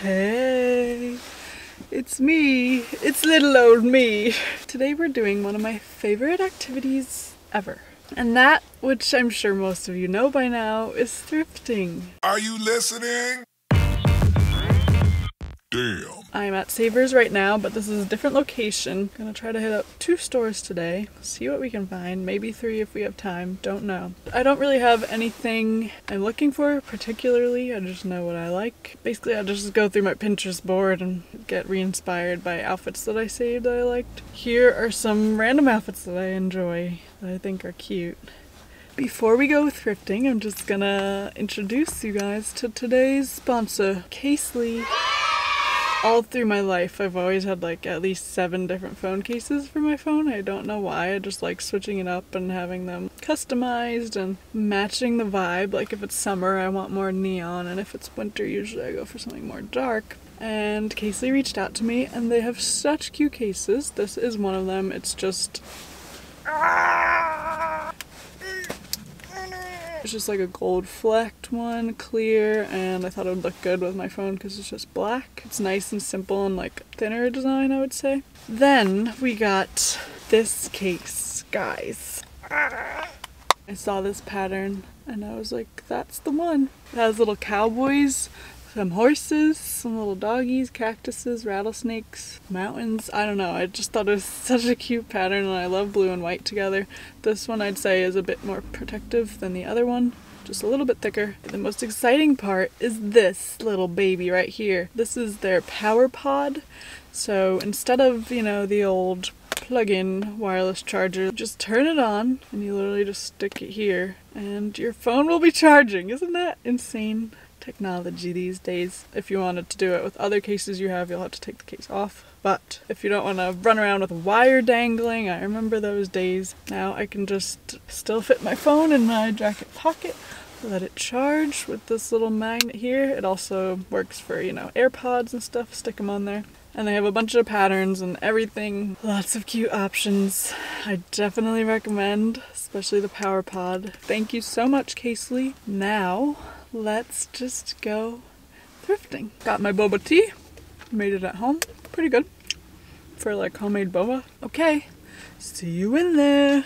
Hey, it's me. It's little old me. Today we're doing one of my favorite activities ever. And that, which I'm sure most of you know by now, is thrifting. Are you listening? Damn. I'm at Savers right now, but this is a different location. Gonna try to hit up two stores today, see what we can find. Maybe three if we have time, don't know. I don't really have anything I'm looking for particularly, I just know what I like. Basically, I just go through my Pinterest board and get re inspired by outfits that I saved that I liked. Here are some random outfits that I enjoy that I think are cute. Before we go thrifting, I'm just gonna introduce you guys to today's sponsor, Casely all through my life, I've always had like at least seven different phone cases for my phone. I don't know why. I just like switching it up and having them customized and matching the vibe. Like if it's summer, I want more neon, and if it's winter, usually I go for something more dark. And Casely reached out to me, and they have such cute cases. This is one of them. It's just. It's just like a gold flecked one, clear, and I thought it would look good with my phone because it's just black. It's nice and simple and like thinner design, I would say. Then we got this case, guys. I saw this pattern and I was like, that's the one. It has little cowboys some horses, some little doggies, cactuses, rattlesnakes, mountains. I don't know. I just thought it was such a cute pattern and I love blue and white together. This one I'd say is a bit more protective than the other one. Just a little bit thicker. The most exciting part is this little baby right here. This is their power pod. So instead of, you know, the old plug-in wireless charger, just turn it on and you literally just stick it here and your phone will be charging. Isn't that insane? Technology these days. If you wanted to do it with other cases you have, you'll have to take the case off. But if you don't want to run around with wire dangling, I remember those days. Now I can just still fit my phone in my jacket pocket, let it charge with this little magnet here. It also works for, you know, AirPods and stuff, stick them on there. And they have a bunch of patterns and everything. Lots of cute options. I definitely recommend, especially the Power Pod. Thank you so much, Casely. Now, let's just go thrifting. Got my boba tea, made it at home. Pretty good for like homemade boba. Okay, see you in there.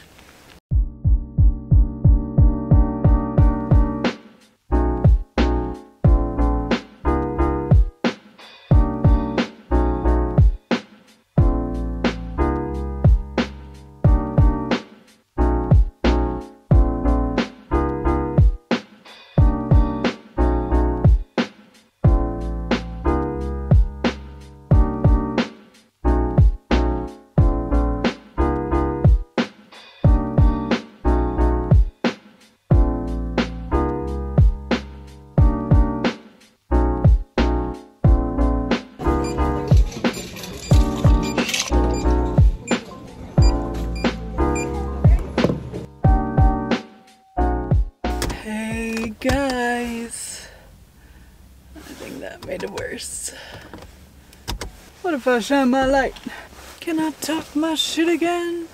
Guys. I think that made it worse. What if I shine my light? Can I talk my shit again?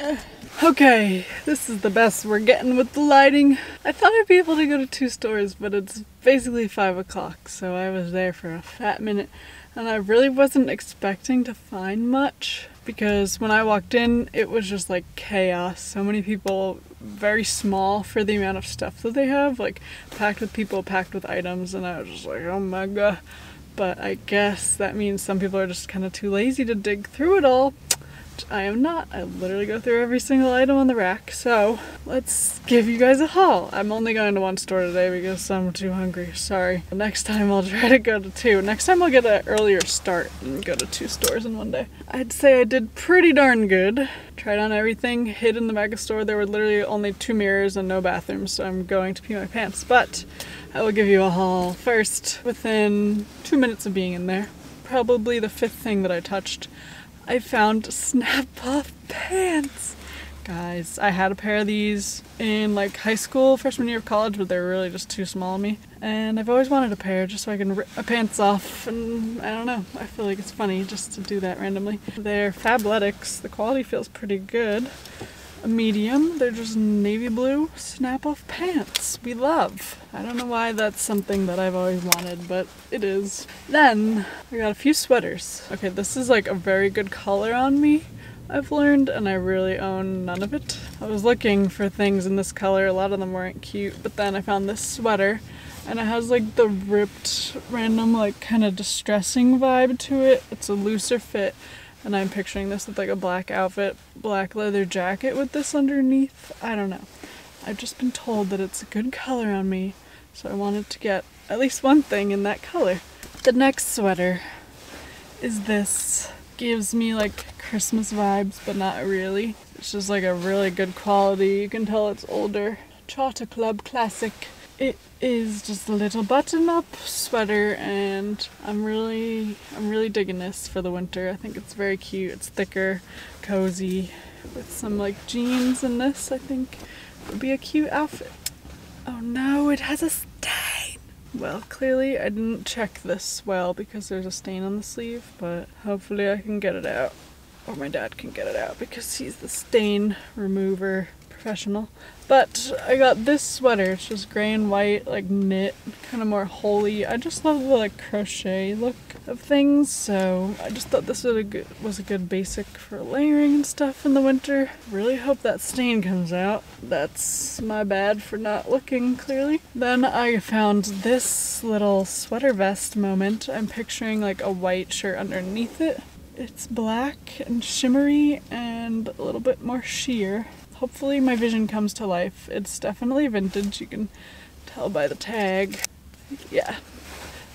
Uh, okay, this is the best we're getting with the lighting. I thought I'd be able to go to two stores, but it's basically 5 o'clock, so I was there for a fat minute, and I really wasn't expecting to find much because when I walked in, it was just like chaos. So many people, very small for the amount of stuff that they have, like packed with people, packed with items, and I was just like, oh my god. But I guess that means some people are just kind of too lazy to dig through it all. I am not. I literally go through every single item on the rack. So let's give you guys a haul. I'm only going to one store today because I'm too hungry. Sorry. Next time I'll try to go to two. Next time I'll get an earlier start and go to two stores in one day. I'd say I did pretty darn good. Tried on everything. Hid in the mega store. There were literally only two mirrors and no bathrooms. So I'm going to pee my pants. But I will give you a haul first within two minutes of being in there. Probably the fifth thing that I touched I found snap off pants. Guys, I had a pair of these in like high school, freshman year of college, but they were really just too small on me. And I've always wanted a pair just so I can rip my pants off and I don't know, I feel like it's funny just to do that randomly. They're Fabletics, the quality feels pretty good. A medium. They're just navy blue snap off pants. We love. I don't know why that's something that I've always wanted, but it is. Then I got a few sweaters. Okay, this is like a very good color on me. I've learned and I really own none of it. I was looking for things in this color, a lot of them weren't cute, but then I found this sweater and it has like the ripped random like kind of distressing vibe to it. It's a looser fit and I'm picturing this with like a black outfit, black leather jacket with this underneath. I don't know. I've just been told that it's a good color on me, so I wanted to get at least one thing in that color. The next sweater is this. Gives me like Christmas vibes, but not really. It's just like a really good quality. You can tell it's older. Chata Club Classic. It is just a little button-up sweater and I'm really I'm really digging this for the winter. I think it's very cute. It's thicker, cozy with some like jeans in this I think would be a cute outfit. Oh no, it has a stain! Well, clearly I didn't check this well because there's a stain on the sleeve, but hopefully I can get it out. Or my dad can get it out because he's the stain remover professional. But I got this sweater. It's just gray and white, like knit, kind of more holy. I just love the like crochet look of things, so I just thought this was a good, was a good basic for layering and stuff in the winter. Really hope that stain comes out. That's my bad for not looking clearly. Then I found this little sweater vest moment. I'm picturing like a white shirt underneath it. It's black and shimmery and a little bit more sheer hopefully my vision comes to life. It's definitely vintage, you can tell by the tag. Yeah,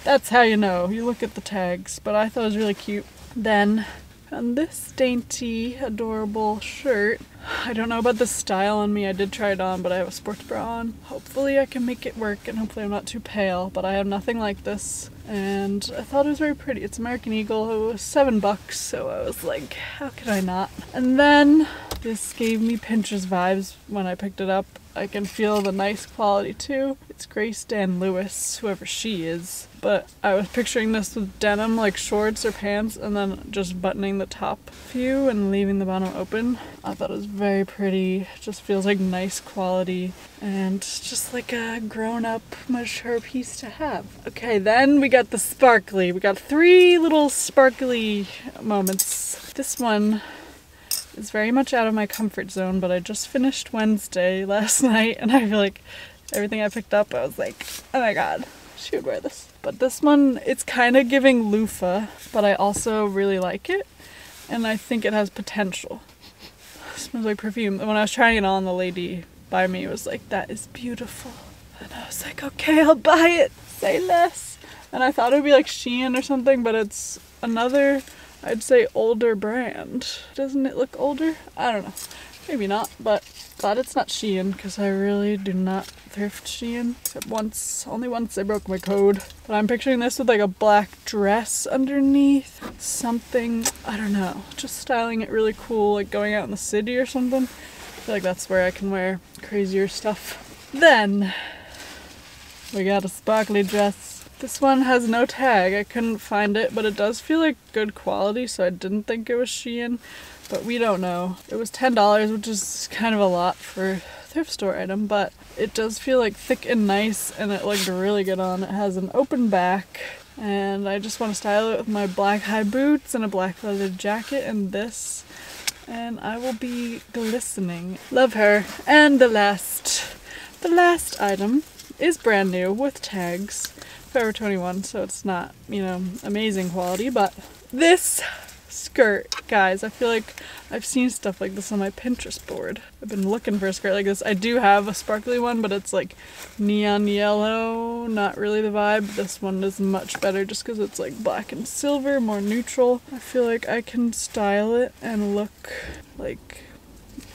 that's how you know, you look at the tags, but I thought it was really cute. Then on this dainty, adorable shirt. I don't know about the style on me. I did try it on, but I have a sports bra on. Hopefully I can make it work and hopefully I'm not too pale, but I have nothing like this. And I thought it was very pretty. It's American Eagle. It was seven bucks, so I was like, how could I not? And then this gave me Pinterest vibes when I picked it up. I can feel the nice quality too. It's Grace Dan Lewis, whoever she is. But I was picturing this with denim, like shorts or pants, and then just buttoning the top few and leaving the bottom open. I thought it was very pretty. Just feels like nice quality and just like a grown up, mature piece to have. Okay, then we got the sparkly. We got three little sparkly moments. This one is very much out of my comfort zone, but I just finished Wednesday last night and I feel like everything I picked up, I was like, oh my god, she would wear this. But this one, it's kind of giving loofah, but I also really like it and I think it has potential. It smells like perfume. When I was trying it on, the lady by me was like, that is beautiful. And I was like, okay, I'll buy it. Say less. And I thought it would be like Shein or something, but it's another I'd say older brand. Doesn't it look older? I don't know. Maybe not, but glad it's not Shein because I really do not thrift Shein. Except once, only once I broke my code. But I'm picturing this with like a black dress underneath. Something, I don't know, just styling it really cool, like going out in the city or something. I feel like that's where I can wear crazier stuff. Then, we got a sparkly dress this one has no tag. I couldn't find it, but it does feel like good quality, so I didn't think it was Shein, but we don't know. It was $10, which is kind of a lot for thrift store item, but it does feel like thick and nice, and it looked really good on. It has an open back, and I just want to style it with my black high boots and a black leather jacket and this, and I will be glistening. Love her. And the last, the last item is brand new with tags. Forever 21, so it's not, you know, amazing quality, but this skirt, guys, I feel like I've seen stuff like this on my Pinterest board. I've been looking for a skirt like this. I do have a sparkly one, but it's like neon yellow, not really the vibe. This one is much better just because it's like black and silver, more neutral. I feel like I can style it and look like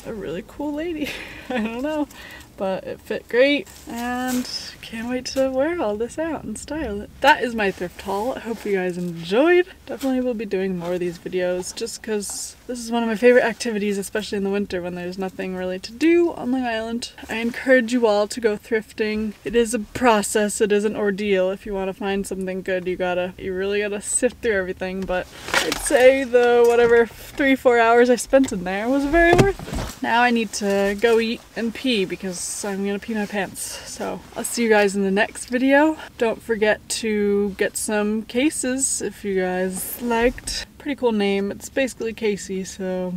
a really cool lady. I don't know but it fit great and can't wait to wear all this out and style it. That is my thrift haul. I hope you guys enjoyed. Definitely will be doing more of these videos just because this is one of my favorite activities, especially in the winter when there's nothing really to do on Long Island. I encourage you all to go thrifting. It is a process, it is an ordeal. If you want to find something good, you gotta, you really gotta sift through everything, but I'd say the whatever three, four hours I spent in there was very worth it. Now I need to go eat and pee because I'm gonna pee my pants. So I'll see you guys in the next video. Don't forget to get some cases if you guys liked. Pretty cool name. It's basically Casey, so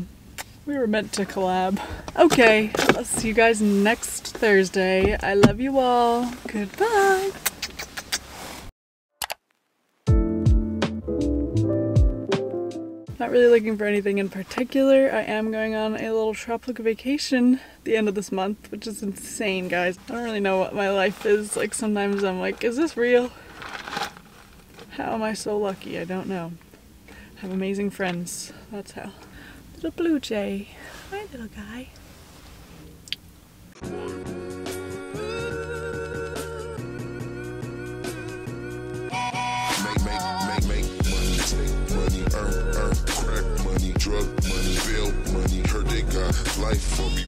we were meant to collab. Okay, I'll see you guys next Thursday. I love you all. Goodbye. Not really looking for anything in particular. I am going on a little tropical vacation the end of this month, which is insane, guys. I don't really know what my life is. Like, sometimes I'm like, is this real? How am I so lucky? I don't know. I have amazing friends. That's how. Little blue jay. Hi, little guy. money, heard they got life for me.